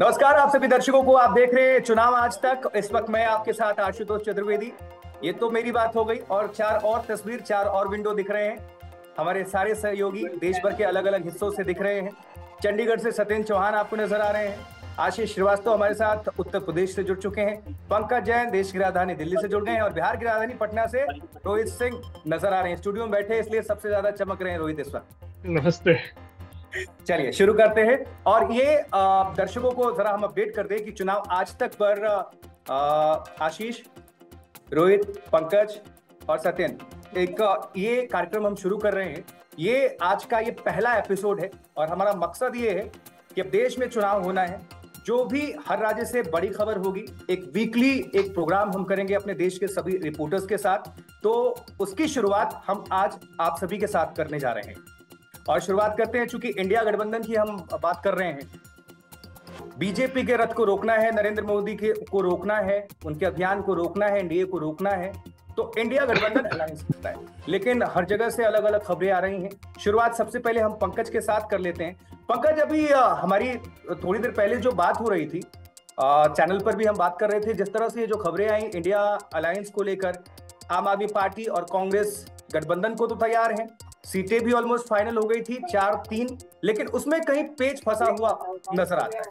नमस्कार, आप सभी दर्शकों को आप देख रहे हैं चुनाव आज तक। इस वक्त मैं आपके साथ आशुतोष चतुर्वेदी। ये तो मेरी बात हो गई और चार और तस्वीर, चार और विंडो दिख रहे हैं। हमारे सारे सहयोगी देश भर के अलग अलग हिस्सों से दिख रहे हैं। चंडीगढ़ से सत्येंद्र चौहान आपको नज़र आ रहे हैं। आशीष श्रीवास्तव हमारे साथ उत्तर प्रदेश से जुड़ चुके हैं। पंकज जैन देश की राजधानी दिल्ली से जुड़ गए हैं और बिहार की राजधानी पटना से रोहित सिंह नज़र आ रहे हैं। स्टूडियो में बैठे इसलिए सबसे ज़्यादा चमक रहे हैं रोहित इस वक्त। नमस्ते। चलिए, शुरू करते हैं। और ये दर्शकों को जरा हम अपडेट कर दें कि चुनाव आज तक पर आशीष, रोहित, पंकज और सत्यन, एक ये कार्यक्रम हम शुरू कर रहे हैं। ये आज का ये पहला एपिसोड है और हमारा मकसद ये है कि अब देश में चुनाव होना है। जो भी हर राज्य से बड़ी खबर होगी, एक वीकली एक प्रोग्राम हम करेंगे अपने देश के सभी रिपोर्टर्स के साथ। तो उसकी शुरुआत हम आज आप सभी के साथ करने जा रहे हैं। और शुरुआत करते हैं चूँकि इंडिया गठबंधन की हम बात कर रहे हैं। बीजेपी के रथ को रोकना है नरेंद्र मोदी के को रोकना है उनके अभियान को रोकना है एनडीए को रोकना है तो इंडिया गठबंधन अलायंस करता है। लेकिन हर जगह से अलग अलग खबरें आ रही हैं। शुरुआत सबसे पहले हम पंकज के साथ कर लेते हैं। पंकज अभी हमारी थोड़ी देर पहले जो बात हो रही थी चैनल पर भी हम बात कर रहे थे जिस तरह से जो खबरें आई इंडिया अलायंस को लेकर आम आदमी पार्टी और कांग्रेस गठबंधन को तो तैयार हैं। सीटें भी ऑलमोस्ट फाइनल हो गई थी, चार तीन, लेकिन उसमें कहीं पेज फंसा हुआ नज़र आता है।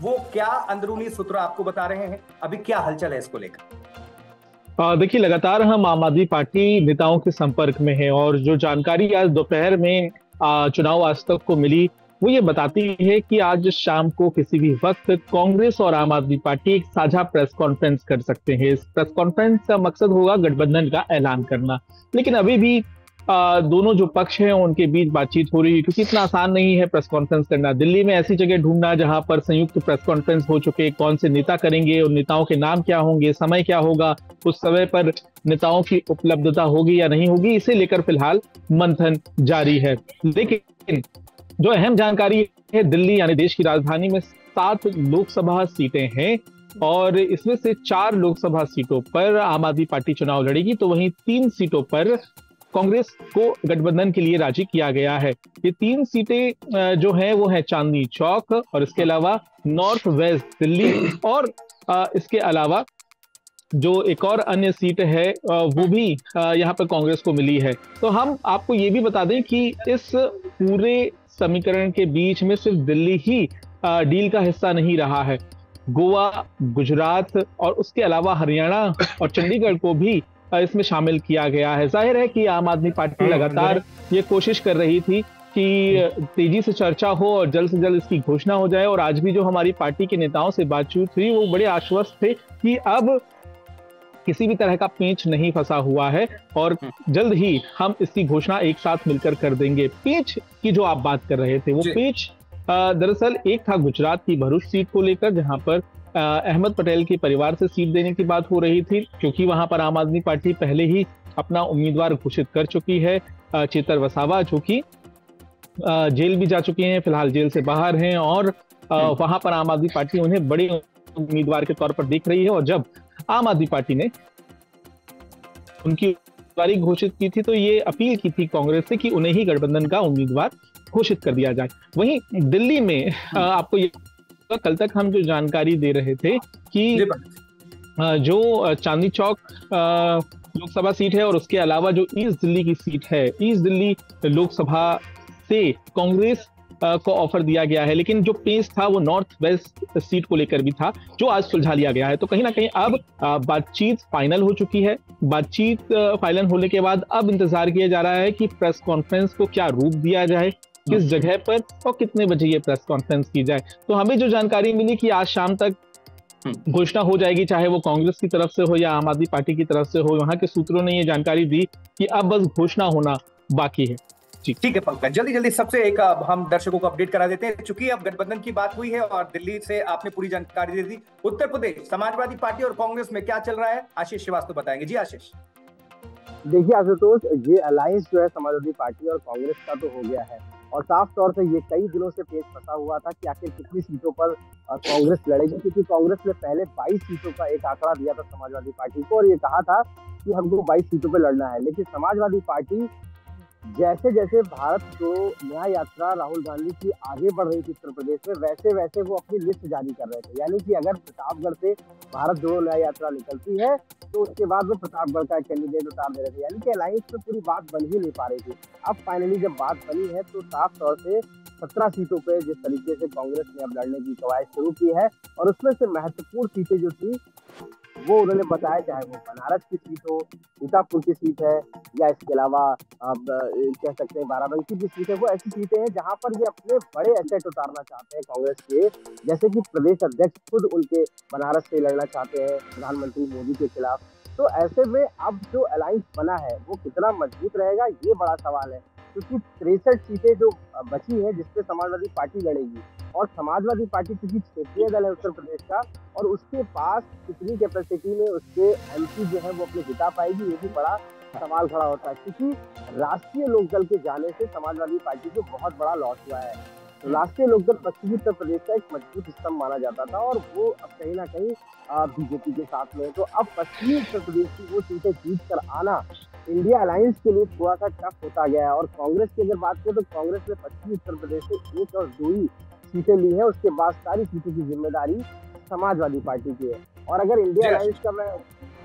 वो क्या अंदरूनी सूत्र आपको बता रहे हैं? अभी क्या हलचल है इसको लेकर? देखिए, लगातार हम आम आदमी पार्टी नेताओं के संपर्क में हैं और जो जानकारी आज दोपहर में चुनाव आज तक को मिली, वो ये बताती है कि आज शाम को किसी भी वक्त कांग्रेस और आम आदमी पार्टी एक साझा प्रेस कॉन्फ्रेंस कर सकते हैं। इस प्रेस कॉन्फ्रेंस का मकसद होगा गठबंधन का ऐलान करना। लेकिन अभी भी दोनों जो पक्ष हैं, उनके बीच बातचीत हो रही है, क्योंकि इतना आसान नहीं है प्रेस कॉन्फ्रेंस करना। दिल्ली में ऐसी जगह ढूंढना जहाँ पर संयुक्त प्रेस कॉन्फ्रेंस हो चुके कौन से नेता करेंगे और नेताओं के नाम क्या होंगे, समय क्या होगा, उस समय पर नेताओं की उपलब्धता होगी या नहीं होगी, इसे लेकर फ़िलहाल मंथन जारी है। लेकिन जो अहम जानकारी है, दिल्ली यानी देश की राजधानी में सात लोकसभा सीटें हैं और इसमें से चार लोकसभा सीटों पर आम आदमी पार्टी चुनाव लड़ेगी तो वहीं तीन सीटों पर कांग्रेस को गठबंधन के लिए राज़ी किया गया है। ये तीन सीटें जो है, वो है चांदनी चौक और इसके अलावा नॉर्थ वेस्ट दिल्ली और इसके अलावा जो एक और अन्य सीट है वो भी यहाँ पर कांग्रेस को मिली है। तो हम आपको ये भी बता दें कि इस पूरे समीकरण के बीच में सिर्फ़ दिल्ली ही डील का हिस्सा नहीं रहा है। गोवा, गुजरात और उसके अलावा हरियाणा और चंडीगढ़ को भी इसमें शामिल किया गया है। ज़ाहिर है कि आम आदमी पार्टी हाँ, लगातार ये कोशिश कर रही थी कि तेज़ी से चर्चा हो और जल्द से जल्द इसकी घोषणा हो जाए। और आज भी जो हमारी पार्टी के नेताओं से बातचीत हुई वो बड़े आश्वस्त थे कि अब किसी भी तरह का पेच नहीं फंसा हुआ है और हम्म। जल्द ही हम इसकी घोषणा एक साथ मिलकर कर देंगे। पेच की जो आप बात कर रहे थे वो पेच दरअसल एक था गुजरात की भरूच सीट को लेकर जहाँ पर अहमद पटेल के परिवार से सीट देने की बात हो रही थी क्योंकि वहाँ पर आम आदमी पार्टी पहले ही अपना उम्मीदवार घोषित कर चुकी है चेतर वसावा जो कि जेल भी जा चुके हैं फ़िलहाल जेल से बाहर हैं और वहाँ पर आम आदमी पार्टी उन्हें बड़े उम्मीदवार के तौर पर देख रही है और जब आम आदमी पार्टी ने उनकी उम्मीदवारी घोषित की थी तो ये अपील की थी कांग्रेस से कि उन्हें ही गठबंधन का उम्मीदवार घोषित कर दिया जाए। वहीं दिल्ली में आपको ये कल तक हम जो जानकारी दे रहे थे कि जो चांदनी चौक लोकसभा सीट है और उसके अलावा जो ईस्ट दिल्ली की सीट है ईस्ट दिल्ली लोकसभा से कांग्रेस को ऑफ़र दिया गया है। लेकिन जो पेस था वो नॉर्थ वेस्ट सीट को लेकर भी था जो आज सुलझा लिया गया है। तो कहीं ना कहीं अब बातचीत फाइनल हो चुकी है। बातचीत फाइनल होने के बाद अब इंतज़ार किया जा रहा है कि प्रेस कॉन्फ्रेंस को क्या रूप दिया जाए किस जगह पर और कितने बजे ये प्रेस कॉन्फ्रेंस की जाए। तो हमें जो जानकारी मिली कि आज शाम तक हम्म। घोषणा हो जाएगी चाहे वो कांग्रेस की तरफ़ से हो या आम आदमी पार्टी की तरफ़ से हो वहाँ के सूत्रों ने ये जानकारी दी कि अब बस घोषणा होना बाकी है। जी। ठीक है पंकज जल्दी जल्दी सबसे एक हम दर्शकों को अपडेट करा देते हैं। चूँकि अब गठबंधन की बात हुई है और दिल्ली से आपने पूरी जानकारी दे दी उत्तर प्रदेश समाजवादी पार्टी और कांग्रेस में क्या चल रहा है? आशीष श्रीवास्तव बताएँगे। जी आशीष। देखिए आशुतोष ये अलायंस जो है समाजवादी पार्टी और कांग्रेस का तो हो गया है। और साफ़ तौर से ये कई दिनों से पेश फंसा हुआ था कि आखिर कितनी सीटों पर कांग्रेस लड़ेगी, क्योंकि कांग्रेस ने पहले 22 सीटों का एक आंकड़ा दिया था समाजवादी पार्टी को और ये कहा था कि हमको 22 सीटों पर लड़ना है। लेकिन समाजवादी पार्टी जैसे जैसे भारत जो न्याय यात्रा राहुल गांधी की आगे बढ़ रही थी उत्तर प्रदेश में वैसे वैसे वो अपनी लिस्ट जारी कर रहे थे। यानी कि अगर प्रतापगढ़ से भारत जोड़ो न्याय यात्रा निकलती है तो उसके बाद वो प्रतापगढ़ का कैंडिडेट उतार दे रहे थे। यानी कि अलायंस में पूरी बात बन ही नहीं पा रही थी। अब फाइनली जब बात बनी है तो साफ़ तौर से सत्रह सीटों पर जिस तरीके से कांग्रेस ने अब लड़ने की कवायद शुरू की है, और उसमें से महत्वपूर्ण सीटें जो थी वो उन्होंने बताया चाहे वो बनारस की सीट हो, सीतापुर की सीट है, या इसके अलावा, आप कह सकते हैं बाराबंकी की सीट है, वो ऐसी सीटें हैं जहाँ पर ये अपने बड़े एसेट उतारना चाहते हैं कांग्रेस के। जैसे कि प्रदेश अध्यक्ष खुद उनके बनारस से लड़ना चाहते हैं, प्रधानमंत्री मोदी के खिलाफ। तो ऐसे में अब जो अलायंस बना है, वो कितना मज़बूत रहेगा, ये बड़ा सवाल है। क्योंकि तिरसठ सीटें जो बची है जिसपे समाजवादी पार्टी लड़ेगी। और समाजवादी पार्टी क्योंकि क्षेत्रीय दल है उत्तर प्रदेश का और उसके पास कितनी कैपेसिटी में उसके एमपी जो है वो अपने जिता पाएगी ये भी बड़ा सवाल खड़ा होता है। क्योंकि राष्ट्रीय लोकदल के जाने से समाजवादी पार्टी को बहुत बड़ा लॉस हुआ है। राष्ट्रीय लोकदल पश्चिमी उत्तर प्रदेश का एक मज़बूत स्तंभ माना जाता था और वो अब कहीं ना कहीं बीजेपी के साथ में तो अब पश्चिमी उत्तर प्रदेश की वो सीटें जीत कर आना इंडिया अलायंस के लिए थोड़ा सा टफ होता गया है और कांग्रेस की अगर बात करें तो कांग्रेस ने पश्चिमी उत्तर प्रदेश से एक और दो ही सीटें ली है उसके बाद सारी सीटों की ज़िम्मेदारी समाजवादी पार्टी की है। और अगर इंडिया अलायंस का मैं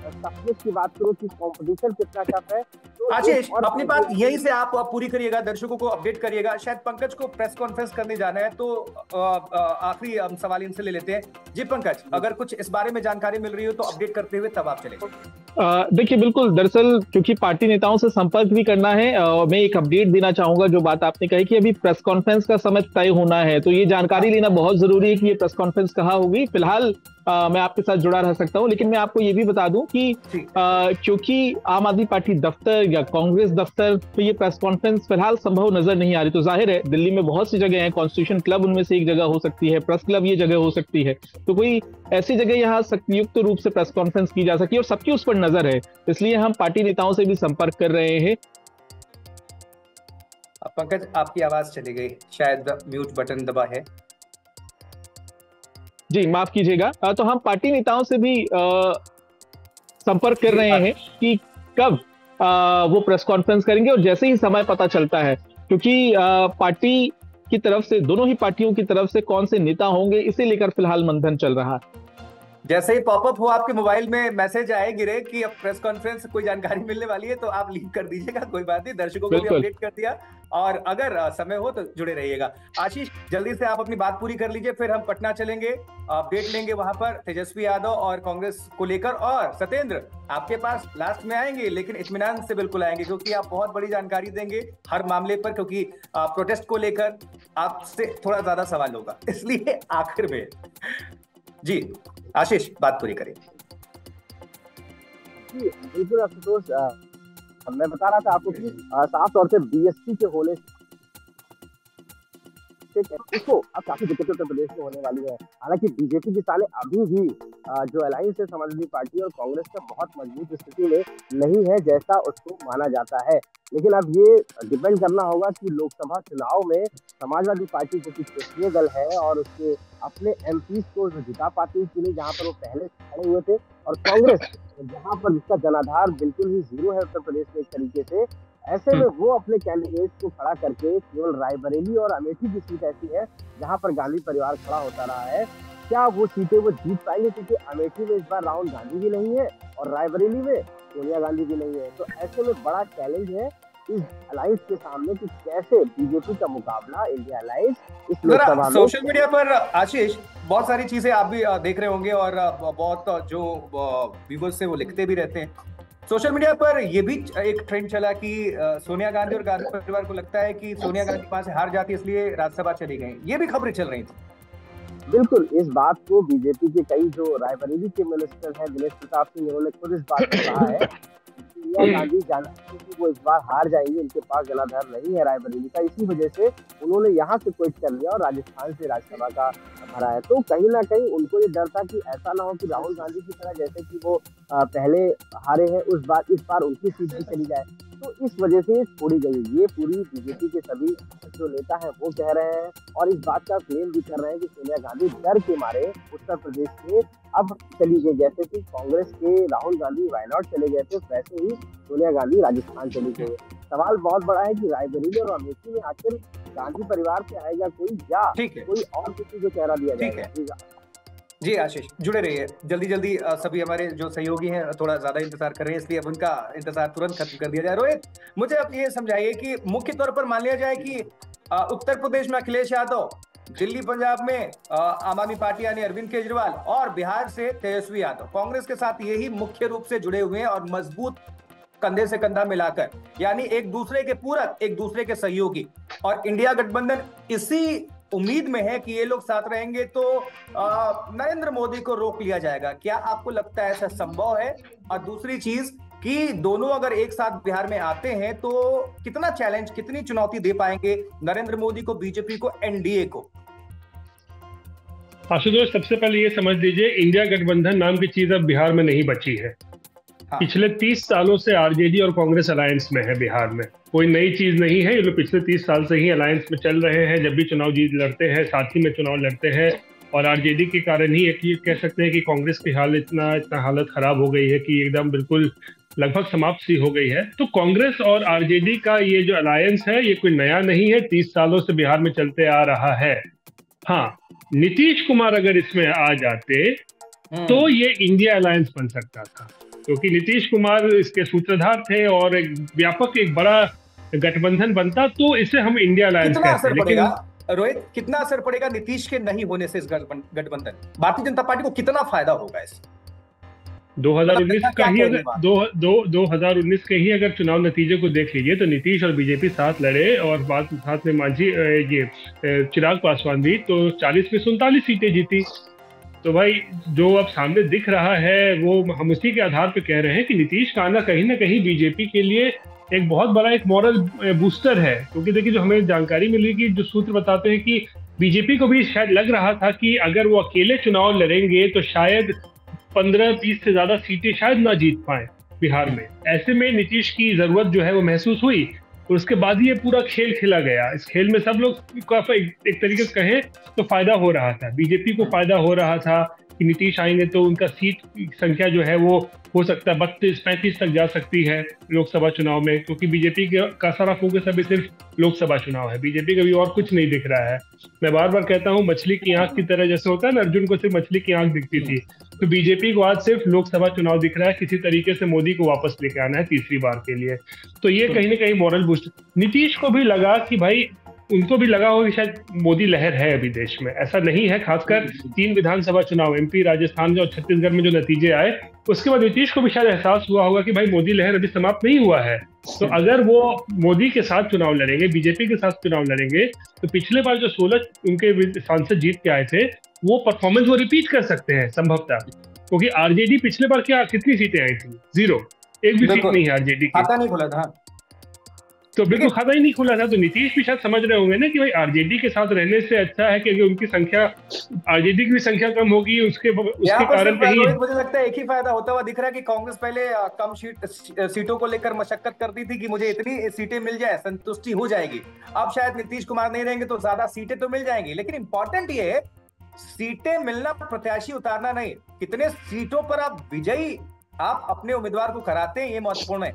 टफनेस की बात करूँ कि कंपटीशन कितना टफ है तो आशीष अपनी बात यही से आप पूरी करिएगा दर्शकों को अपडेट करिएगा। शायद पंकज को प्रेस कॉन्फ्रेंस करने जाना है तो आखिरी हम सवाल इनसे ले लेते हैं। जी पंकज अगर कुछ इस बारे में जानकारी मिल रही हो तो अपडेट करते हुए तब आप चलेंगे देखिए बिल्कुल दरअसल क्योंकि पार्टी नेताओं से संपर्क भी करना है मैं एक अपडेट देना चाहूँगा जो बात आपने कही कि अभी प्रेस कॉन्फ्रेंस का समय तय होना है तो ये जानकारी लेना बहुत ज़रूरी है कि ये प्रेस कॉन्फ्रेंस कहाँ होगी। फ़िलहाल आ, मैं आपके साथ जुड़ा रह सकता हूँ लेकिन मैं आपको ये भी बता दूँ कि क्योंकि आम आदमी पार्टी दफ्तर या कांग्रेस दफ्तर पे ये प्रेस कॉन्फ्रेंस फ़िलहाल संभव नज़र नहीं आ रही तो ज़ाहिर है दिल्ली में बहुत सी जगह है कॉन्स्टिट्यूशन क्लब उनमें से एक जगह हो सकती है प्रेस क्लब ये जगह हो सकती है तो कोई ऐसी जगह यहाँ संयुक्त रूप से प्रेस कॉन्फ्रेंस की जा सकती है और सबकी उस पर नज़र है इसलिए हम पार्टी नेताओं से भी संपर्क कर रहे हैं। पंकज आपकी आवाज़ चली गई शायद म्यूट बटन दबा है। जी माफ़ कीजिएगा। तो हम पार्टी नेताओं से भी संपर्क कर रहे हैं कि कब आ, वो प्रेस कॉन्फ्रेंस करेंगे और जैसे ही समय पता चलता है क्योंकि पार्टी की तरफ़ से दोनों ही पार्टियों की तरफ़ से कौन से नेता होंगे इसे लेकर फ़िलहाल मंथन चल रहा है। जैसे ही पॉपअप हो आपके मोबाइल में मैसेज आए गिरे कि अब प्रेस कॉन्फ्रेंस कोई जानकारी मिलने वाली है तो आप लिंक कर दीजिएगा कोई बात नहीं दर्शकों को भी अपडेट कर दिया। और अगर समय हो तो जुड़े रहिएगा। आशीष जल्दी से आप अपनी बात पूरी कर लीजिए फिर हम पटना चलेंगे अपडेट लेंगे वहाँ पर तेजस्वी यादव और कांग्रेस को लेकर। और सत्येंद्र आपके पास लास्ट में आएँगे लेकिन इतमान से बिल्कुल आएँगे क्योंकि आप बहुत बड़ी जानकारी देंगे हर मामले पर क्योंकि प्रोटेस्ट को लेकर आपसे थोड़ा ज़्यादा सवाल होगा। इसलिए आखिर में जी, आशीष, बात पूरी करें। बिल्कुल, आशुतोष मैं बता रहा था आपको कि साफ़ तौर से बीएससी के होने इसको अब काफ़ी दिक्कतें उत्तर प्रदेश में होने वाली है। हालाँकि बीजेपी की साले अभी भी जो अलायंस है समाजवादी पार्टी और कांग्रेस का बहुत मज़बूत स्थिति में नहीं है जैसा उसको माना जाता है। लेकिन अब ये डिपेंड करना होगा कि लोकसभा चुनाव में समाजवादी पार्टी जो कि क्षेत्रीय दल है और उसके अपने एम को जिता पाती है कि जहाँ पर वो पहले खड़े हुए थे। और कांग्रेस, जहाँ पर जिसका जनाधार बिल्कुल ही ज़ीरो है उत्तर प्रदेश में एक तरीके से ऐसे में वो अपने कैंडिडेट को खड़ा करके केवल रायबरेली और अमेठी की सीट ऐसी है जहाँ पर गांधी परिवार खड़ा होता रहा है। क्या वो सीटें वो जीत पाएँगे क्योंकि अमेठी में इस बार राहुल गांधी भी नहीं है और रायबरेली में सोनिया गांधी भी नहीं है? तो ऐसे में बड़ा चैलेंज है इस अलायंस के सामने कि कैसे बीजेपी का मुकाबला इंडिया अलायंस इस लोकसभा सोशल मीडिया पर आशीष बहुत सारी चीज़ें आप भी देख रहे होंगे और बहुत जो व्यूवर्स से वो लिखते भी रहते हैं। सोशल मीडिया पर यह भी एक ट्रेंड चला कि सोनिया गांधी और गांधी परिवार को लगता है कि सोनिया गांधी पास हार जाती इसलिए राज्यसभा चली गई। ये भी खबरें चल रही थी। बिल्कुल, इस बात को बीजेपी के कई जो रायबरेली के मिनिस्टर हैं, दिनेश प्रताप सिंह उन्होंने खुद इस बात को कहा है सोनिया गांधी जानती थी वो इस बार हार जाएँगे, इनके पास जनाधार नहीं है रायबरेली का। इसी वजह से उन्होंने यहाँ से क्विट कर लिया और राजस्थान से राज्यसभा का भरा है। तो कहीं ना कहीं उनको ये डर था कि ऐसा ना हो कि राहुल गांधी की तरह जैसे कि वो पहले हारे हैं, उस बार, इस बार उनकी सीट भी चली जाए। तो इस वजह से छोड़ी गई ये पूरी बीजेपी के सभी जो नेता हैं, वो कह रहे हैं और इस बात का क्लेम भी कर रहे हैं कि सोनिया गांधी डर के मारे उत्तर प्रदेश से अब चली गई। जैसे कि कांग्रेस के राहुल गांधी वायनाड चले गए थे, वैसे ही सोनिया गांधी राजस्थान चली गई। सवाल बहुत बड़ा है कि रायबरेली और अमेठी में आखिर गांधी परिवार से आएगा कोई या कोई और किसी को चेहरा दिया जाएगा? जी आशीष जुड़े रहिए। जल्दी जल्दी सभी हमारे जो सहयोगी हैं थोड़ा ज़्यादा इंतज़ार कर रहे हैं इसलिए अब उनका इंतज़ार तुरंत खत्म कर दिया जाए। रोहित मुझे अब ये समझाइए कि मुख्य तौर पर मान लिया जाए कि उत्तर प्रदेश में अखिलेश यादव दिल्ली पंजाब में आम आदमी पार्टी यानी अरविंद केजरीवाल और बिहार से तेजस्वी यादव। कांग्रेस के साथ यही मुख्य रूप से जुड़े हुए हैं और मज़बूत कंधे से कंधा मिलाकर, यानी एक दूसरे के पूरक, एक दूसरे के सहयोगी। और इंडिया गठबंधन इसी उम्मीद में है कि ये लोग साथ रहेंगे तो नरेंद्र मोदी को रोक लिया जाएगा। क्या आपको लगता है ऐसा संभव है? और दूसरी चीज़ कि दोनों अगर एक साथ बिहार में आते हैं तो कितना चैलेंज कितनी चुनौती दे पाएँगे नरेंद्र मोदी को, बीजेपी को, एनडीए को? आशुतोष, सबसे पहले ये समझ लीजिए, इंडिया गठबंधन नाम की चीज़ अब बिहार में नहीं बची है। हाँ। पिछले तीस सालों से आरजेडी और कांग्रेस अलायंस में है बिहार में। कोई नई चीज़ नहीं है ये लोग पिछले तीस साल से ही अलायंस में चल रहे हैं। जब भी चुनाव जीत लड़ते हैं साथ ही में चुनाव लड़ते हैं और आरजेडी के कारण ही एक कह सकते हैं कि कांग्रेस की हाल इतना इतना हालत खराब हो गई है कि एकदम बिल्कुल लगभग समाप्त सी हो गई है। तो कांग्रेस और आरजेडी का ये जो अलायंस है ये कोई नया नहीं है तीस सालों से बिहार में चलते आ रहा है। हाँ नीतीश कुमार अगर इसमें आ जाते हम्म। तो ये इंडिया अलायंस बन सकता था। क्योंकि नीतीश कुमार इसके सूत्रधार थे और एक व्यापक एक बड़ा गठबंधन बनता तो इसे हम इंडिया अलायंस कहते हैं। लेकिन रोहित कितना असर पड़ेगा नीतीश के नहीं होने से इस गठबंधन? भारतीय जनता पार्टी को कितना फ़ायदा होगा इससे 2019 का ही अगर दो दो दो हज़ार उन्नीस के ही अगर चुनाव नतीजे को देख लीजिए तो नीतीश और बीजेपी साथ लड़े और बात साथ में मांझी ये चिराग पासवान भी तो 40 में सैतालीस सीटें जीती। तो भाई, जो अब सामने दिख रहा है, वो हम उसी के आधार पर कह रहे हैं कि नीतीश का कहीं ना कहीं बीजेपी के लिए एक बहुत बड़ा एक मॉरल बूस्टर है। क्योंकि देखिए, जो हमें जानकारी मिली कि जो सूत्र बताते हैं कि बीजेपी को भी शायद लग रहा था कि अगर वो अकेले चुनाव लड़ेंगे तो शायद पंद्रह, बीस से ज़्यादा सीटें शायद ना जीत पाए बिहार में। ऐसे में नीतीश की ज़रूरत जो है, वो महसूस हुई। और उसके बाद ही ये पूरा खेल खेला गया। इस खेल में सब लोग का एक, एक तरीके से कहें तो फ़ायदा हो रहा था। बीजेपी को फ़ायदा हो रहा था कि नीतीश आएँगे तो उनका सीट संख्या जो है वो हो सकता है बत्तीस पैंतीस तक जा सकती है लोकसभा चुनाव में क्योंकि बीजेपी का सारा फोकस अभी सिर्फ़ लोकसभा चुनाव है। बीजेपी का भी और कुछ नहीं दिख रहा है। मैं बार बार कहता हूँ मछली की आँख की तरह जैसे होता है ना अर्जुन को सिर्फ़ मछली की आँख दिखती थी। तो बीजेपी को आज सिर्फ़ लोकसभा चुनाव दिख रहा है, किसी तरीके से मोदी को वापस लेके आना है तीसरी बार के लिए। तो ये कहीं ना कहीं मॉरल बूस्ट नीतीश को भी लगा कि भाई, उनको भी लगा हो कि शायद मोदी लहर है अभी देश में। ऐसा नहीं है, खासकर तीन विधानसभा चुनाव, एमपी, राजस्थान और छत्तीसगढ़ में जो नतीजे आए, उसके बाद नीतीश को भी शायद एहसास हुआ होगा कि भाई, मोदी लहर अभी समाप्त नहीं हुआ है। तो अगर वो मोदी के साथ चुनाव लड़ेंगे, बीजेपी के साथ चुनाव लड़ेंगे तो पिछले बार जो सोलह उनके सांसद जीत के आए थे वो परफॉर्मेंस वो रिपीट कर सकते हैं संभवतः। क्योंकि आरजेडी पिछले बार क्या कितनी सीटें आई थी? ज़ीरो एक भी सीट नहीं है आरजेडी खाता नहीं खुला था। तो बिल्कुल खाता ही नहीं खुला था। तो नीतीश भी शायद समझ रहे होंगे ना कि भाई आरजेडी के साथ रहने से अच्छा है कि उनकी संख्या आरजेडी की भी संख्या कम होगी उसके उसके कारण कहीं मुझे लगता है एक ही फ़ायदा होता हुआ दिख रहा है कि कांग्रेस पहले कम सीट सीटों को लेकर मशक्कत करती थी कि मुझे इतनी सीटें मिल जाए संतुष्टि हो जाएगी। अब शायद नीतीश कुमार नहीं रहेंगे तो ज़्यादा सीटें तो मिल जाएँगी। लेकिन इंपॉर्टेंट ये है सीटें मिलना प्रत्याशी उतारना नहीं। कितने सीटों पर आप विजयी आप अपने उम्मीदवार को कराते हैं ये महत्वपूर्ण है।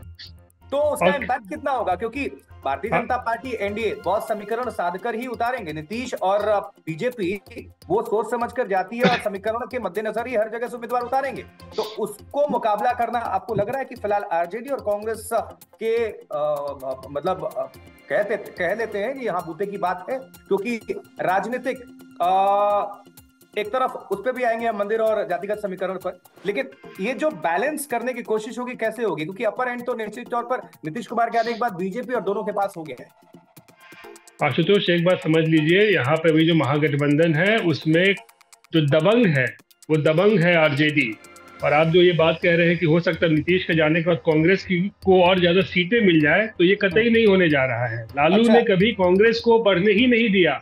तो उसका इम्पैक्ट कितना होगा? क्योंकि भारतीय हाँ। जनता पार्टी एनडीए बहुत समीकरण साधकर ही उतारेंगे नीतीश और बीजेपी वो सोच समझ कर जाती है और समीकरण के मद्देनजर ही हर जगह से उम्मीदवार उतारेंगे तो उसको मुकाबला करना आपको लग रहा है कि फ़िलहाल आरजेडी और कांग्रेस के आ, मतलब कहते कह लेते हैं कि यहाँ बूते की बात है क्योंकि राजनीतिक एक तरफ़ उस पर भी आएँगे हम मंदिर और जातिगत समीकरण पर। लेकिन ये जो बैलेंस करने की कोशिश होगी कैसे होगी? क्योंकि अपर एंड तो निश्चित तौर पर नीतीश कुमार के आने के बाद बीजेपी और दोनों के पास हो गया है। आशुतोष एक बात समझ लीजिए यहाँ पे भी जो महागठबंधन है उसमें जो दबंग है वो दबंग है आरजेडी और आप जो ये बात कह रहे हैं कि हो सकता है नीतीश के जाने के बाद कांग्रेस की को और ज़्यादा सीटें मिल जाए तो ये कतई नहीं होने जा रहा है। लालू अच्छा। ने कभी कांग्रेस को बढ़ने ही नहीं दिया।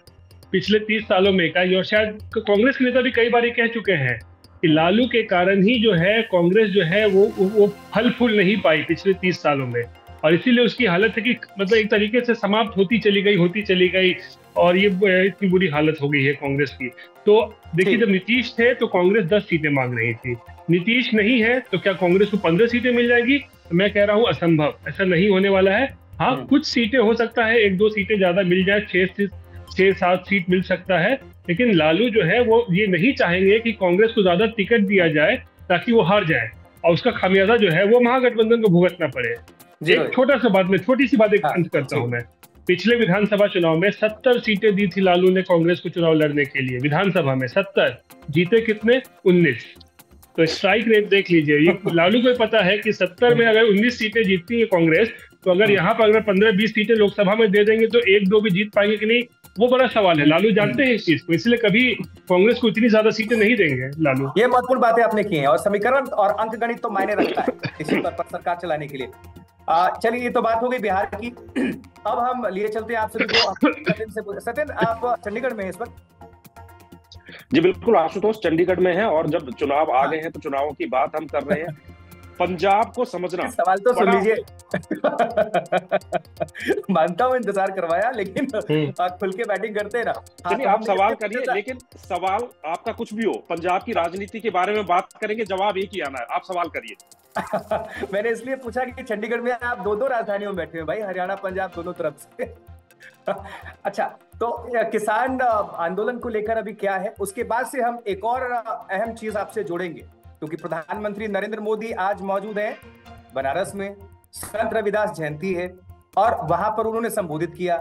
पिछले तीस सालों में का और शायद कांग्रेस के नेता भी कई बार ये कह चुके हैं कि लालू के कारण ही जो है कांग्रेस जो है वो वो फल फूल नहीं पाई पिछले तीस सालों में। और इसीलिए उसकी हालत है कि मतलब एक तरीके से समाप्त होती चली गई होती चली गई और ये इतनी बुरी हालत हो गई है कांग्रेस की। तो देखिए जब नीतीश थे तो कांग्रेस दस सीटें मांग रही थी। नीतीश नहीं है तो क्या कांग्रेस को पंद्रह सीटें मिल जाएगी? मैं कह रहा हूँ असंभव। ऐसा नहीं होने वाला है। हाँ हम्म। कुछ सीटें हो सकता है एक दो सीटें ज़्यादा मिल जाए छह छह सात सीट मिल सकता है लेकिन लालू जो है वो ये नहीं चाहेंगे कि कांग्रेस को ज़्यादा टिकट दिया जाए ताकि वो हार जाए। और उसका खामियाजा जो है वो महागठबंधन को भुगतना पड़े। एक छोटा सा बात में छोटी सी बात एक हाँ, अंत करता हूँ मैं। पिछले विधानसभा चुनाव में सत्तर सीटें दी थी लालू ने कांग्रेस को चुनाव लड़ने के लिए। विधानसभा में सत्तर जीते कितने? उन्नीस। तो स्ट्राइक रेट देख लीजिए। ये लालू को पता है कि सत्तर में अगर उन्नीस सीटें जीतती है कांग्रेस तो अगर यहाँ पर अगर पंद्रह बीस सीटें लोकसभा में दे देंगे तो एक दो भी जीत पाएँगे कि नहीं? वो बड़ा सवाल है। लालू जानते हैं इस चीज़ को इसलिए कभी कांग्रेस को इतनी ज़्यादा सीटें नहीं देंगे लालू। ये महत्वपूर्ण बातें आपने की हैं और समीकरण और अंक गणित तो मायने रखता है इसी पर सरकार चलाने के लिए। चलिए ये तो बात हो गई बिहार की। अब हम लिए चलते हैं आप सभी को सत्यन से सत्यन आप चंडीगढ़ में इस वक्त? जी बिल्कुल आशुतोष चंडीगढ़ में है और जब चुनाव आ। गए हैं तो चुनावों की बात हम कर रहे हैं। पंजाब को समझना। सवाल तो सुन लीजिए। मानता हूँ इंतज़ार करवाया लेकिन हम्म। खुल के बैटिंग करते ना चलिए आप सवाल करिए लेकिन सवाल आपका कुछ भी हो पंजाब की राजनीति के बारे में बात करेंगे जवाब एक ही आना है। आप सवाल करिए। मैंने इसलिए पूछा कि चंडीगढ़ में आप दो दो राजधानियों में बैठे हैं भाई हरियाणा पंजाब दोनों तरफ़ से। अच्छा तो किसान आंदोलन को लेकर अभी क्या है? उसके बाद से हम एक और अहम चीज़ आपसे जोड़ेंगे। क्योंकि प्रधानमंत्री नरेंद्र मोदी आज मौजूद है, बनारस में। संत रविदास जयंती है और वहाँ पर उन्होंने संबोधित किया।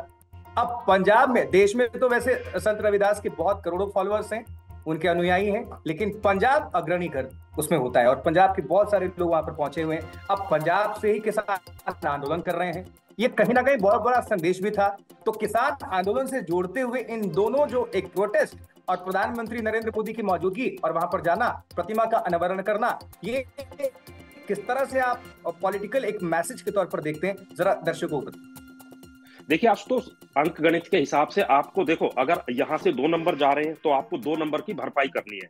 अब पंजाब में, देश में तो वैसे संत रविदास के बहुत करोड़ों फॉलोअर्स हैं, उनके अनुयायी हैं, लेकिन पंजाब अग्रणी कर उसमें होता है और पंजाब के बहुत सारे लोग वहाँ पर पहुँचे हुए हैं। अब पंजाब से ही किसान आंदोलन कर रहे हैं। ये कहीं ना कहीं बहुत बड़ा संदेश भी था। तो किसान आंदोलन से जोड़ते हुए इन दोनों जो एक प्रोटेस्ट और प्रधानमंत्री नरेंद्र मोदी की मौजूदगी और वहाँ पर जाना प्रतिमा का अनावरण करना ये किस तरह से आप पॉलिटिकल एक मैसेज के तौर पर देखते हैं? जरा दर्शकों को देखिए आज तो अंक गणित के हिसाब से आपको देखो अगर यहाँ से दो नंबर जा रहे हैं तो आपको दो नंबर की भरपाई करनी है।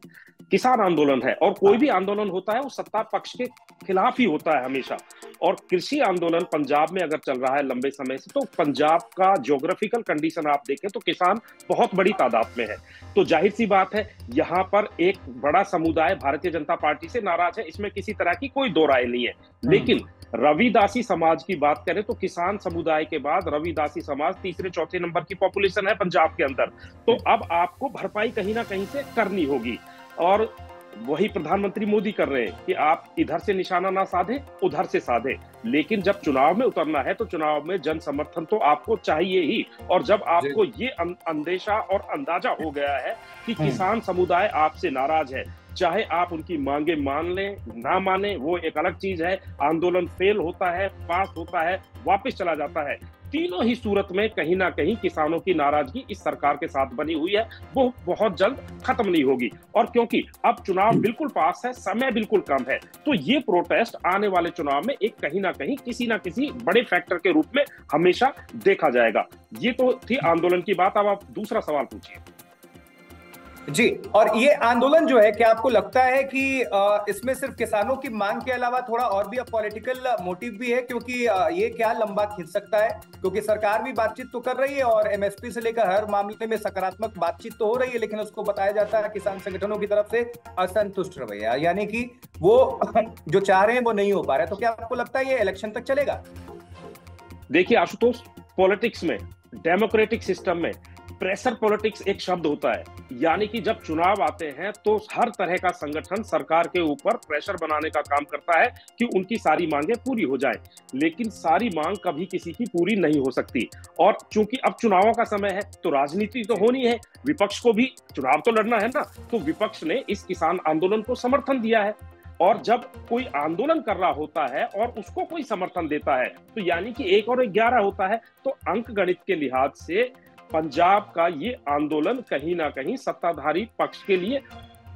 किसान आंदोलन है और कोई भी आंदोलन होता है वो सत्ता पक्ष के खिलाफ ही होता है हमेशा। और कृषि आंदोलन पंजाब में अगर चल रहा है लंबे समय से तो पंजाब का ज्योग्राफिकल कंडीशन आप देखें तो किसान बहुत बड़ी तादाद में है। तो ज़ाहिर सी बात है यहाँ पर एक बड़ा समुदाय भारतीय जनता पार्टी से नाराज़ है इसमें किसी तरह की कोई दो राय नहीं है। हम्म। लेकिन रविदासी समाज की बात करें तो किसान समुदाय के बाद रविदासी समाज तीसरे चौथे नंबर की पॉपुलेशन है पंजाब के अंदर। तो अब आपको भरपाई कहीं ना कहीं से करनी होगी। और वही प्रधानमंत्री मोदी कर रहे हैं कि आप इधर से निशाना ना साधे उधर से साधे। लेकिन जब चुनाव में उतरना है तो चुनाव में जन समर्थन तो आपको चाहिए ही। और जब आपको ये अं-, अंदेशा और अंदाज़ा हो गया है कि हम्म। किसान समुदाय आपसे नाराज़ है चाहे आप उनकी मांगे मान लें ना माने वो एक अलग चीज़ है। आंदोलन फेल होता है पास होता है वापस चला जाता है। तीनों ही सूरत में कहीं ना कहीं किसानों की नाराज़गी इस सरकार के साथ बनी हुई है। वो बहुत जल्द खत्म नहीं होगी। और क्योंकि अब चुनाव बिल्कुल पास है, समय बिल्कुल कम है तो ये प्रोटेस्ट आने वाले चुनाव में एक कहीं ना कहीं किसी ना किसी बड़े फैक्टर के रूप में हमेशा देखा जाएगा। ये तो थी आंदोलन की बात। अब आप दूसरा सवाल पूछिए। जी, और ये आंदोलन जो है, क्या आपको लगता है कि इसमें सिर्फ़ किसानों की मांग के अलावा थोड़ा और भी पॉलिटिकल मोटिव भी है? क्योंकि ये क्या लंबा खिंच सकता है? क्योंकि सरकार भी बातचीत तो कर रही है और एमएसपी से लेकर हर मामले में सकारात्मक बातचीत तो हो रही है, लेकिन उसको बताया जाता है किसान संगठनों की तरफ़ से असंतुष्ट रवैया। यानी कि वो जो चाह रहे हैं वो नहीं हो पा रहा तो क्या आपको लगता है ये इलेक्शन तक चलेगा? देखिए, आशुतोष पॉलिटिक्स में डेमोक्रेटिक सिस्टम में प्रेशर पॉलिटिक्स एक शब्द होता है। यानी कि जब चुनाव आते हैं तो हर तरह का संगठन सरकार के ऊपर प्रेशर बनाने का काम करता है कि उनकी सारी मांगे पूरी हो जाए। लेकिन सारी मांग कभी किसी की पूरी नहीं हो सकती। और चूँकि अब चुनावों का समय है तो राजनीति तो होनी है। विपक्ष को भी चुनाव तो लड़ना है ना। तो विपक्ष ने इस किसान आंदोलन को समर्थन दिया है। और जब कोई आंदोलन कर रहा होता है और उसको कोई समर्थन देता है तो यानी कि एक और ग्यारह होता है तो अंक गणित के लिहाज से पंजाब का ये आंदोलन कहीं ना कहीं सत्ताधारी पक्ष के लिए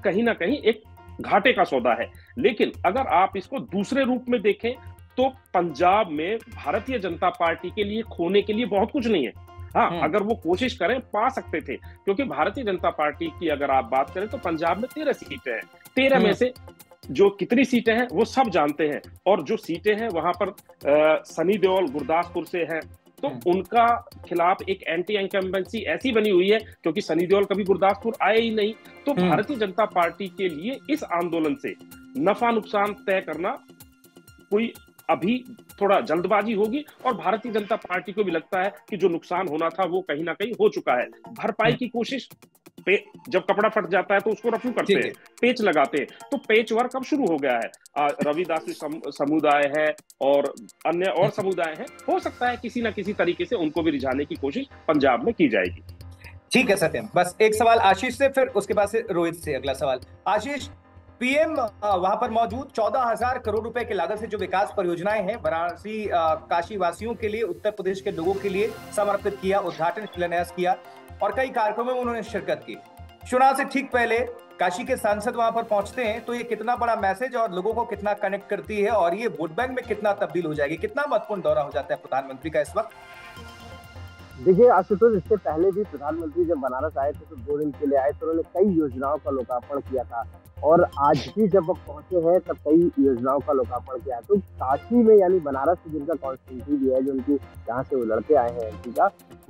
कहीं ना कहीं एक घाटे का सौदा है लेकिन अगर आप इसको दूसरे रूप में देखें तो पंजाब में भारतीय जनता पार्टी के लिए खोने के लिए बहुत कुछ नहीं है हाँ हम्म। अगर वो कोशिश करें पा सकते थे क्योंकि भारतीय जनता पार्टी की अगर आप बात करें तो पंजाब में तेरह सीटें हैं तेरह में हम्म। से जो कितनी सीटें हैं वो सब जानते हैं और जो सीटें हैं वहाँ पर सनी देओल गुरदासपुर से हैं तो हम्म। उनका खिलाफ एक एंटी इनकम्बेंसी ऐसी बनी हुई है क्योंकि सनी देओल कभी गुरदासपुर आए ही नहीं तो हम्म। भारतीय जनता पार्टी के लिए इस आंदोलन से नफा नुकसान तय करना कोई अभी थोड़ा जल्दबाजी होगी और भारतीय जनता पार्टी को भी लगता है कि जो नुकसान होना था वो कहीं ना कहीं हो चुका है भरपाई की कोशिश जब कपड़ा फट जाता है तो उसको रफू करते हैं पेच लगाते हैं। तो पेच वर्क अब शुरू हो गया है। रविदासी समुदाय है और अन्य और समुदाय है। हो सकता है किसी ना किसी तरीके से उनको भी रिझाने की कोशिश पंजाब में की जाएगी। ठीक है सत्यम। बस एक सवाल आशीष से फिर उसके बाद से रोहित से अगला सवाल। आशीष पीएम वहाँ पर मौजूद चौदह हज़ार करोड़ रुपए की लागत से जो विकास परियोजनाएँ हैं वाराणसी काशी वासियों के लिए उत्तर प्रदेश के लोगों के लिए समर्पित किया उद्घाटन शिलान्यास किया। और कई कार्यक्रमों में उन्होंने शिरकत की। चुनाव से ठीक पहले काशी के सांसद वहाँ पर पहुँचते हैं तो ये कितना बड़ा मैसेज और लोगों को कितना कनेक्ट करती है और ये वोट बैंक में कितना तब्दील हो जाएगी? कितना महत्वपूर्ण दौरा हो जाता है प्रधानमंत्री का इस वक्त? देखिए, आशुतोष इससे पहले भी प्रधानमंत्री जब बनारस आए थे तो दो दिन के लिए आए तो उन्होंने कई योजनाओं का लोकार्पण किया था। और आज भी जब वो पहुँचे हैं, तब कई योजनाओं का लोकार्पण किया है। तो काशी में, यानी बनारस से जिनका कॉन्स्टिट्यूंसी भी है, जो उनकी, जहाँ से वो लड़के आए हैं, एमपी का,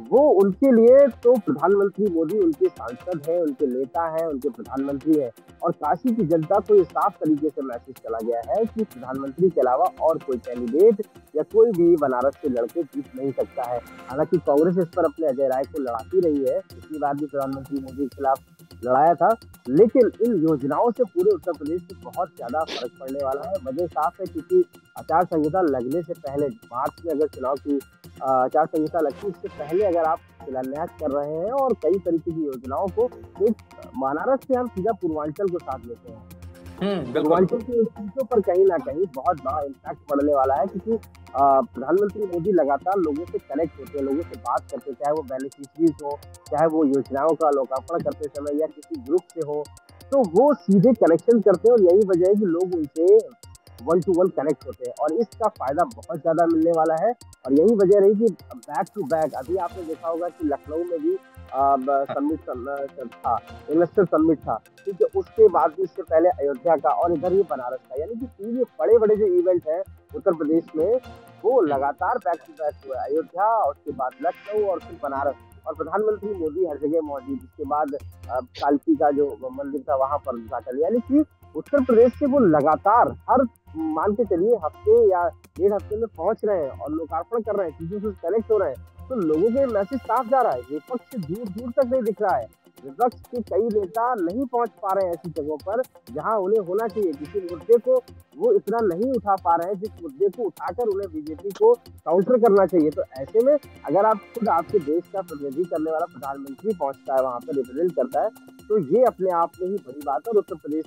वो उनके लिए तो प्रधानमंत्री मोदी उनके सांसद हैं, उनके नेता हैं, उनके प्रधानमंत्री हैं। और काशी की जनता को ये साफ़ तरीके से मैसेज चला गया है कि प्रधानमंत्री के अलावा और कोई कैंडिडेट या कोई भी बनारस से लड़के जीत नहीं सकता है। हालाँकि कांग्रेस इस पर अपने अजय राय को लड़ाती रही है। पिछली बार भी प्रधानमंत्री मोदी के खिलाफ लड़ाया था, लेकिन इन योजनाओं से पूरे उत्तर प्रदेश में बहुत ज़्यादा फ़र्क पड़ने वाला है। वजह साफ़ है क्योंकि आचार संहिता लगने से पहले, मार्च में अगर चुनाव की आचार संहिता लगती है, उससे पहले अगर आप शिलान्यास कर रहे हैं और कई तरीके की योजनाओं को, एक बनारस से हम सीधा पूर्वांचल को साथ लेते हैं। पूर्वांचल की सीटों पर कहीं ना कहीं बहुत बड़ा इम्पैक्ट पड़ने वाला है क्योंकि प्रधानमंत्री मोदी लगातार लोगों से कनेक्ट होते हैं लोगों से बात करते हैं चाहे वो बेनिफिशरीज हो चाहे वो योजनाओं का लोकार्पण करते समय या किसी ग्रुप से हो तो वो सीधे कनेक्शन करते हैं और यही वजह है कि लोग उनसे वन टू वन कनेक्ट होते हैं और इसका फ़ायदा बहुत ज़्यादा मिलने वाला है और यही वजह रही कि बैक टू बैक अभी आपने देखा होगा कि लखनऊ में भी समिट था इन्वेस्टर समिट था। ठीक है, उसके बाद भी इससे पहले अयोध्या का और इधर ही बनारस का, यानी कि तीन ये बड़े बड़े जो इवेंट है उत्तर प्रदेश में, वो लगातार बैक टू बैक हुआ अयोध्या, उसके बाद लखनऊ और फिर बनारस। और प्रधानमंत्री मोदी हर जगह मौजूद इसके बाद कालकी का जो मंदिर था, वहाँ पर उद्घाटन यानी कि उत्तर प्रदेश से वो लगातार हर मान के चलिए, हफ़्ते या डेढ़ हफ़्ते में पहुँच रहे हैं और लोकार्पण कर रहे हैं चीज़ों से कनेक्ट हो रहे हैं। तो लोगों के मैसेज साफ़ जा रहा है। विपक्ष से दूर दूर तक नहीं दिख रहा है। विपक्ष के कई नेता नहीं पहुँच पा रहे हैं ऐसी जगहों पर, जहाँ उन्हें होना चाहिए। किसी मुद्दे को वो इतना नहीं उठा पा रहे हैं, जिस मुद्दे को उठाकर उन्हें बीजेपी को काउंटर करना चाहिए। तो ऐसे में अगर आप खुद आपके देश का प्रतिनिधि करने वाला प्रधानमंत्री पहुँचता है, वहाँ पर रिप्रेजेंट करता है तो ये अपने आप में ही बड़ी बात है और उत्तर प्रदेश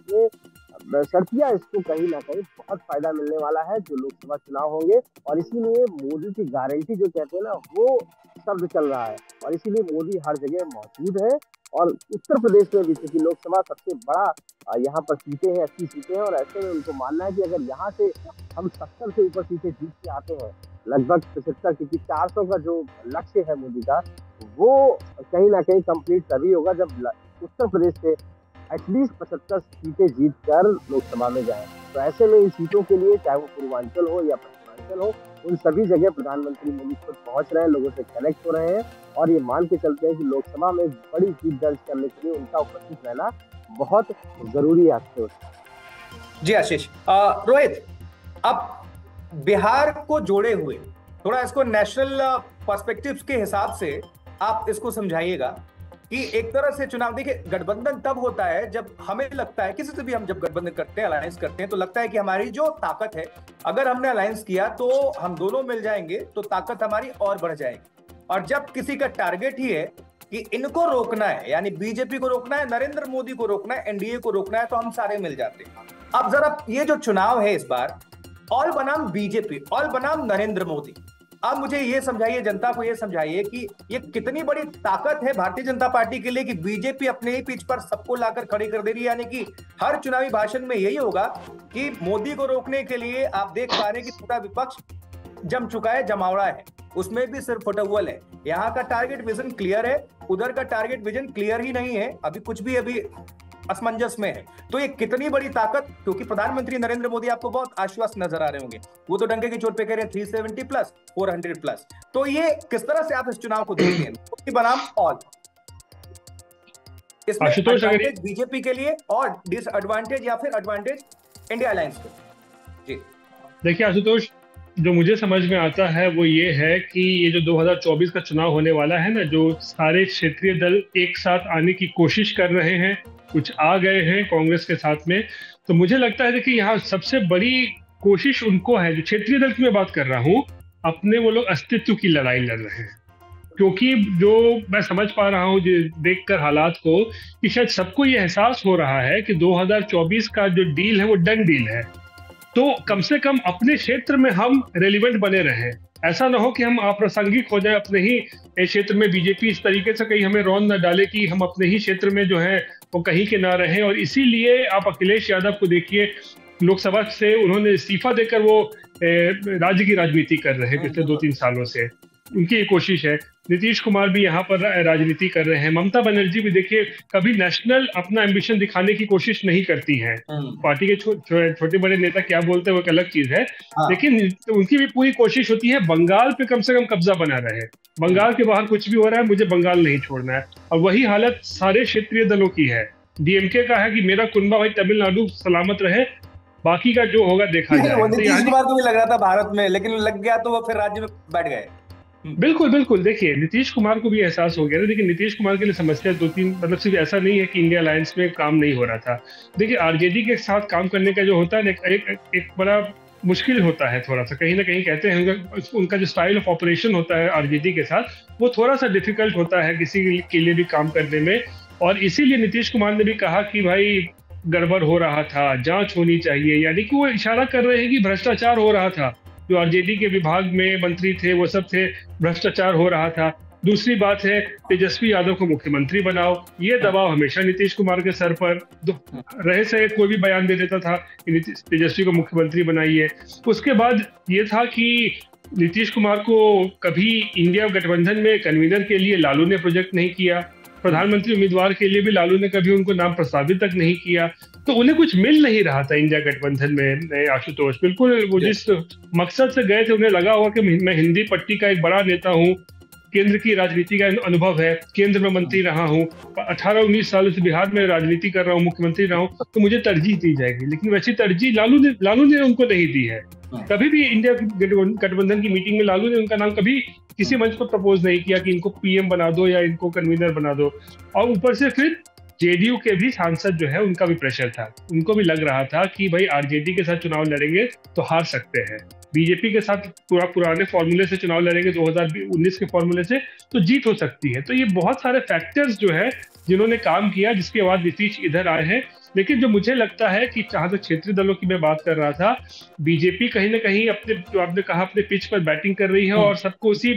में शर्तिया इसको कहीं ना कहीं बहुत फ़ायदा मिलने वाला है जो लोकसभा चुनाव होंगे और इसीलिए मोदी की गारंटी जो कहते हैं ना, वो शब्द चल रहा है और इसीलिए मोदी हर जगह मौजूद है और उत्तर प्रदेश में भी क्योंकि लोकसभा सबसे बड़ा यहाँ पर सीटें हैं अस्सी सीटें हैं और ऐसे में उनको मानना है कि अगर यहाँ से हम सत्तर से ऊपर सीटें जीत के आते हैं, लगभग पचहत्तर क्योंकि चार सौ का जो लक्ष्य है मोदी का, वो कहीं ना कहीं कंप्लीट तभी होगा जब उत्तर प्रदेश से एटलीस्ट पचहत्तर सीटें जीत कर लोकसभा में जाए। तो ऐसे में इन सीटों के लिए चाहे वो पूर्वांचल हो या पश्चिमांचल हो, उन सभी जगह प्रधानमंत्री मोदी खुद पहुँच रहे हैं, लोगों से कनेक्ट हो रहे हैं और ये मान के चलते हैं कि लोकसभा में बड़ी जीत दर्ज करने के लिए उनका उपस्थित रहना बहुत ज़रूरी है जी आशीष रोहित, अब बिहार को जोड़े हुए, थोड़ा इसको नेशनल पर्सपेक्टिव के हिसाब से आप इसको समझाइएगा। कि एक तरह से चुनाव, देखिए, गठबंधन तब होता है जब हमें लगता है, किसी से भी हम जब गठबंधन करते हैं अलायंस करते हैं तो लगता है कि हमारी जो ताकत है, अगर हमने अलायंस किया तो हम दोनों मिल जाएँगे तो ताकत हमारी और बढ़ जाएगी। और जब किसी का टारगेट ही है कि इनको रोकना है, यानी बीजेपी को रोकना है, नरेंद्र मोदी को रोकना है, एनडीए को रोकना है तो हम सारे मिल जाते हैं। अब जरा ये जो चुनाव है इस बार ऑल बनाम बीजेपी ऑल बनाम नरेंद्र मोदी अब मुझे ये समझाइए, जनता को ये समझाइए कि ये कितनी बड़ी ताकत है भारतीय जनता पार्टी के लिए कि बीजेपी अपने ही पिच पर सबको लाकर खड़ी कर दे रही है? यानी कि हर चुनावी भाषण में यही होगा कि मोदी को रोकने के लिए आप देख पा रहे हैं कि पूरा विपक्ष जम चुका है, जमावड़ा है। उसमें भी सिर्फ़ फुटबॉल है। यहाँ का टारगेट विजन क्लियर है, उधर का टारगेट विजन क्लियर ही नहीं है। अभी कुछ भी अभी असमंजस में है। तो ये कितनी बड़ी ताकत क्योंकि प्रधानमंत्री नरेंद्र मोदी आपको बहुत आश्वस्त नज़र आ रहे होंगे। वो तो डंके की चोट पे कह रहे हैं three seventy plus four hundred plus तो ये किस तरह से आप इस चुनाव को देखते हैं? बनाम ऑल इसमें एडवांटेज बीजेपी के लिए और डिसएडवांटेज या फिर एडवांटेज इंडिया अलायंस को। जी। देखिए आशुतोष जो मुझे समझ में आता है वो ये है कि ये जो 2024 का चुनाव होने वाला है ना, जो सारे क्षेत्रीय दल एक साथ आने की कोशिश कर रहे हैं, कुछ आ गए हैं कांग्रेस के साथ में तो मुझे लगता है कि यहाँ सबसे बड़ी कोशिश उनको है, जो क्षेत्रीय दल की मैं बात कर रहा हूँ, अपने वो लोग अस्तित्व की लड़ाई लड़ रहे हैं। क्योंकि जो मैं समझ पा रहा हूँ देख कर हालात को, कि शायद सबको ये एहसास हो रहा है कि 2024 का जो डील है वो डन डील है। तो कम से कम अपने क्षेत्र में हम रेलिवेंट बने रहे। ऐसा ना हो कि हम अप्रासंगिक हो जाए अपने ही क्षेत्र में बीजेपी इस तरीके से कहीं हमें रौन न डाले कि हम अपने ही क्षेत्र में जो है वो कहीं के ना रहे। और इसीलिए आप अखिलेश यादव को देखिए लोकसभा से उन्होंने इस्तीफा देकर वो राज्य की राजनीति कर रहे हैं पिछले दो तीन सालों से। उनकी ये कोशिश है। नीतीश कुमार भी यहाँ पर राजनीति कर रहे हैं। ममता बनर्जी भी देखिए कभी नेशनल अपना एम्बिशन दिखाने की कोशिश नहीं करती हैं। हम्म। पार्टी के छो, छो, छोटे बड़े नेता क्या बोलते हैं वो एक अलग चीज़ है। हाँ। लेकिन उनकी भी पूरी कोशिश होती है बंगाल पे कम से कम कब्जा बना रहे बंगाल के बाहर कुछ भी हो रहा है मुझे बंगाल नहीं छोड़ना है। और वही हालत सारे क्षेत्रीय दलों की है। डीएमके का है कि मेरा कुंबा भाई तमिलनाडु सलामत रहे बाकी का जो होगा देखा जाए। नीतीश कुमार को भी लग रहा था भारत में लेकिन लग गया तो वो फिर राज्य में बैठ गए। बिल्कुल बिल्कुल। देखिए नीतीश कुमार को भी एहसास हो गया था लेकिन नीतीश कुमार के लिए समस्या दो तीन मतलब सिर्फ़ ऐसा नहीं है कि इंडिया अलायंस में काम नहीं हो रहा था। देखिए आरजेडी के साथ काम करने का जो होता है एक, एक, एक बड़ा मुश्किल होता है थोड़ा सा। कहीं ना कहीं कहते हैं उनका जो स्टाइल ऑफ़ ऑपरेशन होता है आरजेडी के साथ वो थोड़ा सा डिफ़िकल्ट होता है किसी के लिए भी काम करने में। और इसीलिए नीतीश कुमार ने भी कहा कि भाई गड़बड़ हो रहा था जाँच होनी चाहिए। यानी कि वो इशारा कर रहे हैं कि भ्रष्टाचार हो रहा था। जो आरजेडी के विभाग में मंत्री थे, वो सब थे, भ्रष्टाचार हो रहा था। दूसरी बात है, तेजस्वी यादव को मुख्यमंत्री बनाओ। ये दबाव हमेशा नीतीश कुमार के सर पर रहे से कोई भी बयान दे देता था कि तेजस्वी को मुख्यमंत्री बनाइए। उसके बाद ये था कि नीतीश कुमार को कभी इंडिया गठबंधन में कन्वीनर के लिए लालू ने प्रोजेक्ट नहीं किया। प्रधानमंत्री उम्मीदवार के लिए भी लालू ने कभी उनको नाम प्रस्तावित तक नहीं किया तो उन्हें कुछ मिल नहीं रहा था इंडिया गठबंधन में आशुतोष। बिल्कुल वो जिस मकसद से गए थे उन्हें लगा हुआ कि मैं हिंदी पट्टी का एक बड़ा नेता हूँ केंद्र की राजनीति का अनुभव है केंद्र में मंत्री रहा हूँ अठारह उन्नीस साल से बिहार में राजनीति कर रहा हूँ मुख्यमंत्री रहा हूँ तो मुझे तरजीह दी जाएगी लेकिन वैसी तरजीह लालू ने लालू ने उनको नहीं दी है हाँ। कभी भी इंडिया गठबंधन की मीटिंग में लालू ने उनका नाम कभी किसी मंच पर प्रपोज नहीं किया कि इनको पीएम बना दो या इनको कन्वीनर बना दो और ऊपर से फिर जेडीयू के भी सांसद जो है उनका भी प्रेशर था। उनको भी लग रहा था कि भाई आरजेडी के साथ चुनाव लड़ेंगे तो हार सकते हैं। बीजेपी के साथ पूरा पुराने फॉर्मूले से चुनाव लड़ेंगे 2019 के फॉर्मूले से तो जीत हो सकती है। तो ये बहुत सारे फैक्टर्स जो है जिन्होंने काम किया जिसके बाद नीतीश इधर आए हैं। लेकिन जो मुझे लगता है कि जहाँ तक क्षेत्रीय दलों की मैं बात कर रहा था बीजेपी कहीं ना कहीं अपने जो आपने कहा अपने पिच पर बैटिंग कर रही है हम्म। और सबको उसी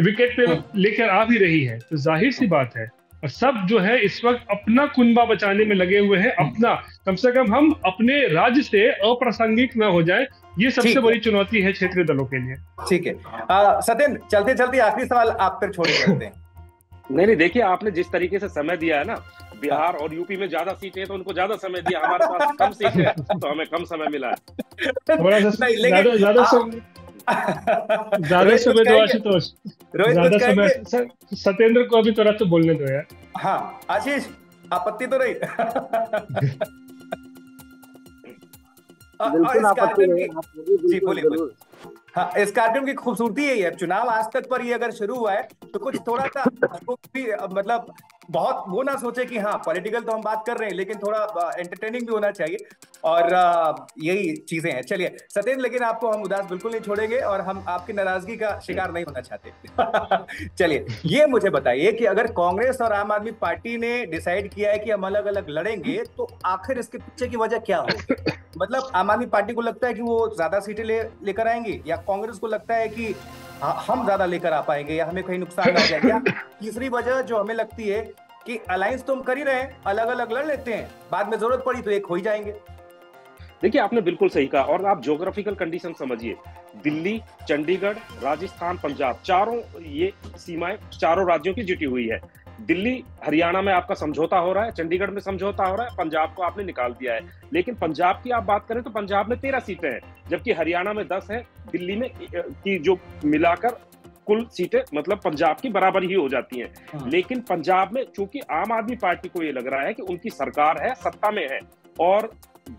विकेट पे हम्म। लेकर आ भी रही है। तो ज़ाहिर सी बात है और सब जो है इस वक्त अपना कुंबा बचाने में लगे हुए हैं अपना। कम से कम हम अपने राज्य से अप्रासंगिक न हो जाए ये सबसे बड़ी चुनौती है क्षेत्रीय दलों के लिए। ठीक है। सत्यन चलते चलते आखिरी सवाल आप पर छोड़ करते हैं। नहीं नहीं देखिए आपने जिस तरीके से समय दिया है ना बिहार और यूपी में ज़्यादा सीटें तो उनको ज़्यादा समय दिया हमारे पास कम सीटें तो हमें कम समय मिला है। ज़्यादा समय दो आशुतोष ज़्यादा समय सत्येंद्र को अभी थोड़ा तो बोलने दो यार। हाँ आशीष आपत्ति तो नहीं। बिल्कुल आपत्ति नहीं जी बोलिए हाँ इस कार्यक्रम की खूबसूरती यही है। चुनाव आज तक पर ये अगर शुरू हुआ है तो कुछ थोड़ा सा भी मतलब बहुत वो ना सोचे कि हाँ पॉलिटिकल तो हम बात कर रहे हैं, लेकिन थोड़ा एंटरटेनिंग भी होना चाहिए। और यही चीज़ें हैं। चलिए सत्येंद्र लेकिन आपको हम उदास बिल्कुल नहीं छोड़ेंगे और हम आपकी नाराज़गी का शिकार नहीं होना चाहते। चलिए, ये मुझे बताइए कि अगर कांग्रेस और आम आदमी पार्टी ने डिसाइड किया है कि हम अलग अलग लड़ेंगे तो आखिर इसके पीछे की वजह क्या होगी? मतलब आम आदमी पार्टी को लगता है कि वो ज़्यादा सीटें ले, लेकर आएँगी? या कांग्रेस को लगता है कि हम ज़्यादा लेकर आ पाएँगे? या हमें कहीं नुकसान आ जाएगा तीसरी वजह जो हमें लगती है कि अलायंस तो हम कर ही रहे हैं अलग अलग लड़ लेते हैं। बाद में ज़रूरत पड़ी तो एक हो ही जाएँगे। देखिए, आपने बिल्कुल सही कहा और आप जोग्राफिकल कंडीशन समझिए। दिल्ली, चंडीगढ़, राजस्थान, पंजाब, चारों ये सीमाएँ चारों राज्यों की जुटी हुई है। दिल्ली हरियाणा में आपका समझौता हो रहा है चंडीगढ़ में समझौता हो रहा है पंजाब को आपने निकाल दिया है। लेकिन पंजाब की आप बात करें तो पंजाब में तेरह सीटें हैं जबकि हरियाणा में दस है दिल्ली में की जो मिलाकर कुल सीटें मतलब पंजाब की बराबर ही हो जाती हैं। हाँ। लेकिन पंजाब में चूँकि आम आदमी पार्टी को ये लग रहा है कि उनकी सरकार है सत्ता में है और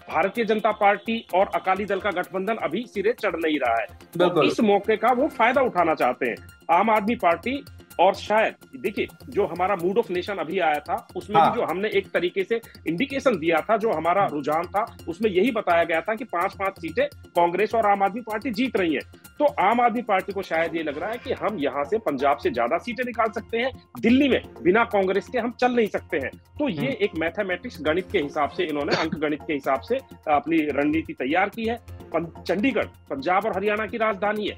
भारतीय जनता पार्टी और अकाली दल का गठबंधन अभी सिरे चढ़ नहीं रहा है। तो इस मौके का वो फ़ायदा उठाना चाहते हैं। आम आदमी पार्टी और शायद देखिए जो हमारा मूड ऑफ़ नेशन अभी आया था उसमें हाँ। भी जो हमने एक तरीके से इंडिकेशन दिया था जो हमारा रुझान था उसमें यही बताया गया था कि पाँच पाँच सीटें कांग्रेस और आम आदमी पार्टी जीत रही है। तो आम आदमी पार्टी को शायद ये लग रहा है कि हम यहाँ से पंजाब से ज़्यादा सीटें निकाल सकते हैं दिल्ली में बिना कांग्रेस के हम चल नहीं सकते हैं। तो ये हम्म। एक मैथमेटिक्स गणित के हिसाब से इन्होंने अंक गणित के हिसाब से अपनी रणनीति तैयार की है। चंडीगढ़ पंजाब और हरियाणा की राजधानी है।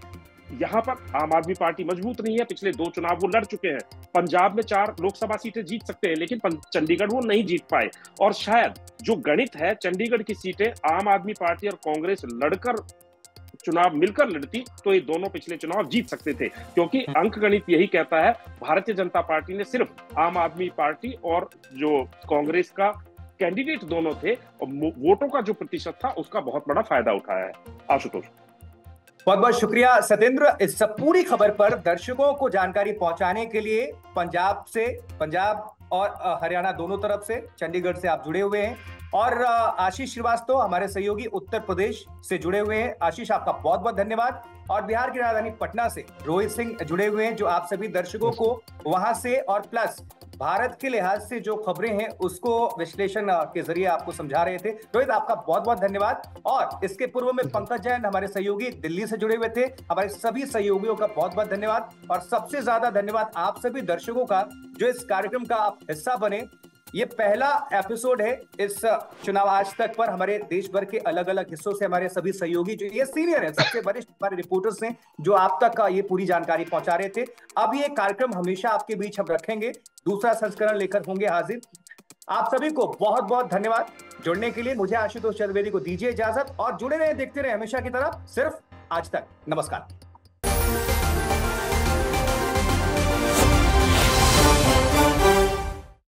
यहाँ पर आम आदमी पार्टी मज़बूत नहीं है। पिछले दो चुनाव वो लड़ चुके हैं। पंजाब में चार लोकसभा सीटें जीत सकते हैं लेकिन चंडीगढ़ वो नहीं जीत पाए। और शायद जो गणित है चंडीगढ़ की सीटें आम आदमी पार्टी और कांग्रेस लड़कर चुनाव मिलकर लड़ती तो ये दोनों पिछले चुनाव जीत सकते थे। क्योंकि हम्म। अंक गणित यही कहता है भारतीय जनता पार्टी ने सिर्फ़ आम आदमी पार्टी और जो कांग्रेस का कैंडिडेट दोनों थे और वोटों का जो प्रतिशत था उसका बहुत बड़ा फ़ायदा उठाया है। आशुतोष। बहुत बहुत शुक्रिया सत्येंद्र इस सब पूरी खबर पर दर्शकों को जानकारी पहुँचाने के लिए पंजाब से, पंजाब और हरियाणा दोनों तरफ़ से, चंडीगढ़ से आप जुड़े हुए हैं। और आशीष श्रीवास्तव हमारे सहयोगी उत्तर प्रदेश से जुड़े हुए हैं। आशीष, आपका बहुत बहुत धन्यवाद। और बिहार की राजधानी पटना से रोहित सिंह जुड़े हुए हैं, जो आप सभी दर्शकों को वहाँ से और प्लस भारत के लिहाज से जो खबरें हैं, उसको विश्लेषण के ज़रिए आपको समझा रहे थे। रोहित, आपका बहुत बहुत धन्यवाद। और इसके पूर्व में पंकज जैन हमारे सहयोगी दिल्ली से जुड़े हुए थे। हमारे सभी सहयोगियों का बहुत बहुत धन्यवाद। और सबसे ज़्यादा धन्यवाद आप सभी दर्शकों का, जो इस कार्यक्रम का आप हिस्सा बने। ये पहला एपिसोड है इस चुनाव आज तक पर हमारे देश भर के अलग अलग हिस्सों से हमारे सभी सहयोगी जो ये सीनियर है, सबसे वरिष्ठ हमारे रिपोर्टर्स हैं, जो आप तक ये पूरी जानकारी पहुँचा रहे थे। अब ये कार्यक्रम हमेशा आपके बीच हम रखेंगे। दूसरा संस्करण लेकर होंगे हाजिर। आप सभी को बहुत बहुत धन्यवाद। जुड़ने के लिए मुझे आशुतोष चतुर्वेदी को दीजिए इजाज़त और जुड़े रहे, देखते रहे हमेशा की तरफ़ सिर्फ़ आज तक। नमस्कार।